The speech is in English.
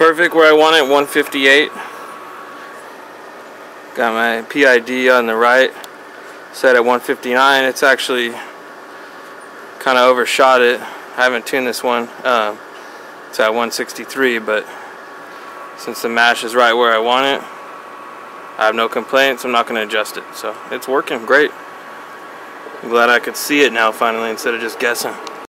perfect where I want it, 158. Got my PID on the right, set at 159. It's actually kind of overshot it. I haven't tuned this one. Um, it's at 163, but since the mash is right where I want it, I have no complaints. I'm not going to adjust it. So it's working great. I'm glad I could see it now finally instead of just guessing.